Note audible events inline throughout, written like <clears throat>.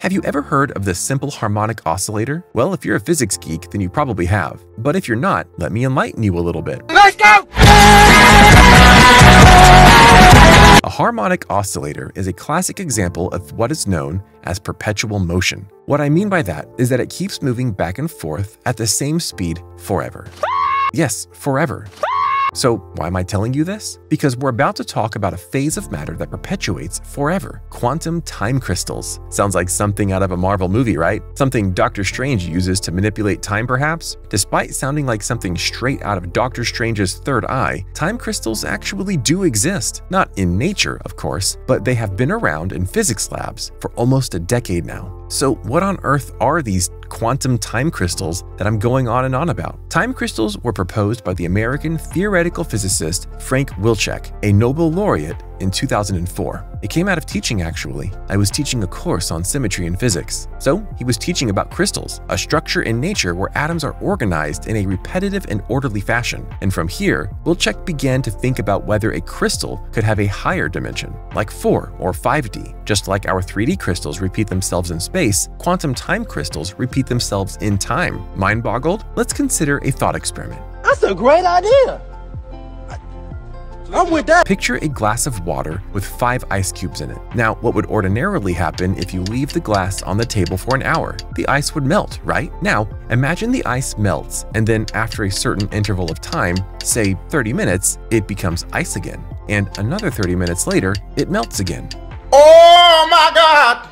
Have you ever heard of the simple harmonic oscillator? Well, if you're a physics geek, then you probably have. But if you're not, let me enlighten you a little bit. Let's go! A harmonic oscillator is a classic example of what is known as perpetual motion. What I mean by that is that it keeps moving back and forth at the same speed forever. Yes, forever. So, why am I telling you this? Because we're about to talk about a phase of matter that perpetuates forever quantum time crystals. Sounds like something out of a Marvel movie, right? Something Doctor Strange uses to manipulate time, perhaps? Despite sounding like something straight out of Doctor Strange's third eye, time crystals actually do exist. Not in nature, of course, but they have been around in physics labs for almost a decade now. So, what on earth are these quantum time crystals that I'm going on and on about? Time crystals were proposed by the American theoretical physicist Frank Wilczek, a Nobel laureate in 2004. It came out of teaching, actually. I was teaching a course on symmetry in physics. So, he was teaching about crystals, a structure in nature where atoms are organized in a repetitive and orderly fashion. And from here, Wilczek began to think about whether a crystal could have a higher dimension, like 4 or 5D. Just like our 3D crystals repeat themselves in space, quantum time crystals repeat themselves in time. Mind boggled? Let's consider a thought experiment. That's a great idea. I'm with that. Picture a glass of water with five ice cubes in it. Now, what would ordinarily happen if you leave the glass on the table for an hour? The ice would melt, right? Now, imagine the ice melts, and then after a certain interval of time, say 30 minutes, it becomes ice again. And another 30 minutes later, it melts again. Oh my God!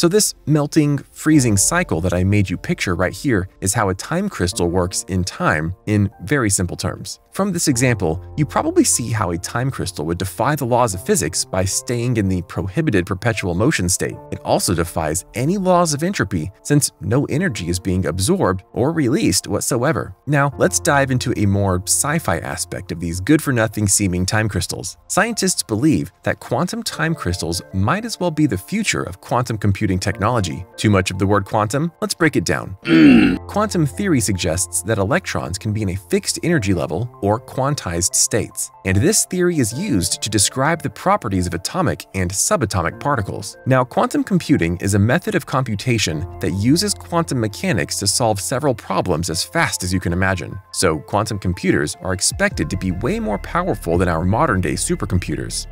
So this melting, freezing cycle that I made you picture right here is how a time crystal works in time in very simple terms. From this example, you probably see how a time crystal would defy the laws of physics by staying in the prohibited perpetual motion state. It also defies any laws of entropy since no energy is being absorbed or released whatsoever. Now, let's dive into a more sci-fi aspect of these good-for-nothing seeming time crystals. Scientists believe that quantum time crystals might as well be the future of quantum computing technology. Too much of the word quantum? Let's break it down. <clears throat> quantum theory suggests that electrons can be in a fixed energy level or quantized states, and this theory is used to describe the properties of atomic and subatomic particles. Now, quantum computing is a method of computation that uses quantum mechanics to solve several problems as fast as you can imagine. So, quantum computers are expected to be way more powerful than our modern-day supercomputers.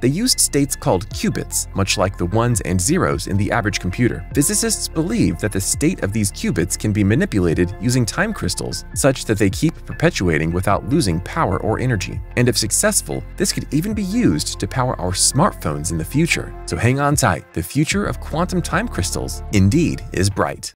They used states called qubits, much like the ones and zeros in the average computer. Physicists believe that the state of these qubits can be manipulated using time crystals, such that they keep perpetuating without losing power or energy. And if successful, this could even be used to power our smartphones in the future. So hang on tight, the future of quantum time crystals indeed is bright.